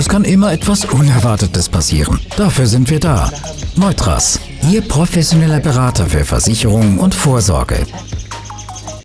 Es kann immer etwas Unerwartetes passieren. Dafür sind wir da. Neutras, Ihr professioneller Berater für Versicherung und Vorsorge.